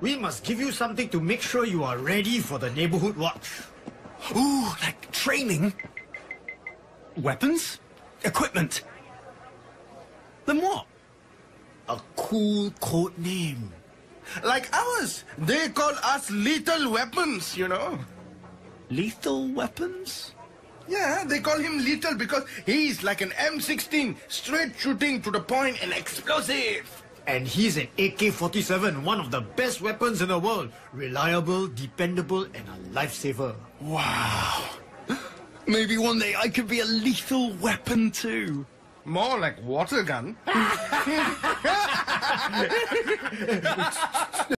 we must give you something to make sure you are ready for the neighborhood watch. Ooh, like training? Weapons? Equipment? Then what? A cool code name. Like ours. They call us lethal weapons, you know. Lethal weapons? Yeah, they call him lethal because he's like an M16, straight shooting to the point and explosive. And he's an AK-47, one of the best weapons in the world. Reliable, dependable, and a lifesaver. Wow. Maybe one day I could be a lethal weapon too. More like water gun.